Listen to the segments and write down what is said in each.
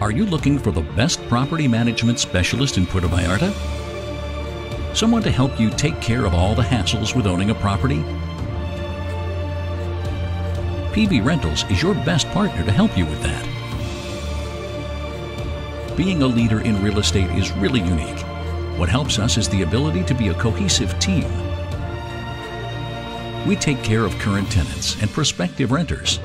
Are you looking for the best property management specialist in Puerto Vallarta? Someone to help you take care of all the hassles with owning a property? PV Rentals is your best partner to help you with that. Being a leader in real estate is really unique. What helps us is the ability to be a cohesive team. We take care of current tenants and prospective renters.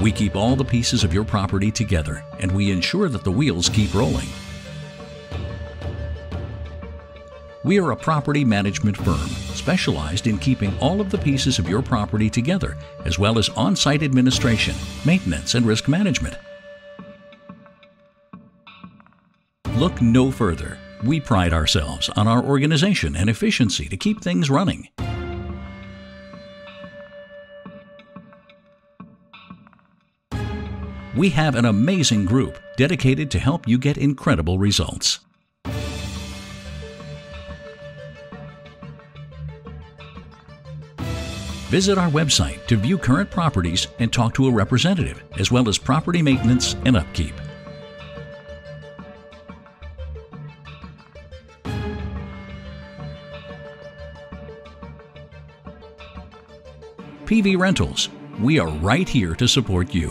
We keep all the pieces of your property together and we ensure that the wheels keep rolling. We are a property management firm specialized in keeping all of the pieces of your property together, as well as on site administration, maintenance, and risk management. Look no further. We pride ourselves on our organization and efficiency to keep things running. We have an amazing group dedicated to help you get incredible results. Visit our website to view current properties and talk to a representative, as well as property maintenance and upkeep. PV Rentals. We are right here to support you.